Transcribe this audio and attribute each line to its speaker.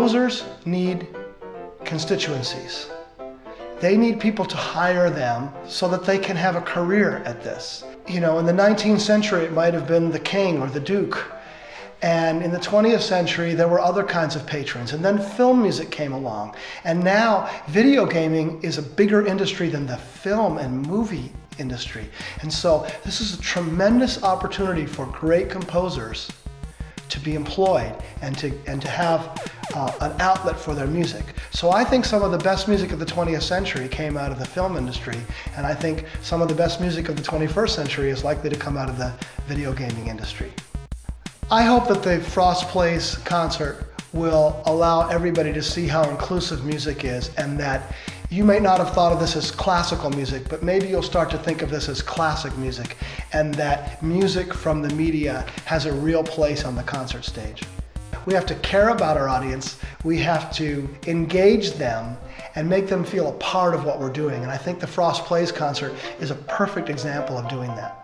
Speaker 1: Composers need constituencies. They need people to hire them so that they can have a career at this. You know, in the 19th century, it might have been the king or the duke. And in the 20th century, there were other kinds of patrons. And then film music came along. And now, video gaming is a bigger industry than the film and movie industry. And so, this is a tremendous opportunity for great composers to be employed and to, and to have uh, an outlet for their music. So I think some of the best music of the 20th century came out of the film industry, and I think some of the best music of the 21st century is likely to come out of the video gaming industry. I hope that the Frost Plays concert will allow everybody to see how inclusive music is and that you may not have thought of this as classical music, but maybe you'll start to think of this as classic music and that music from the media has a real place on the concert stage. We have to care about our audience, we have to engage them and make them feel a part of what we're doing. And I think the Frost Plays concert is a perfect example of doing that.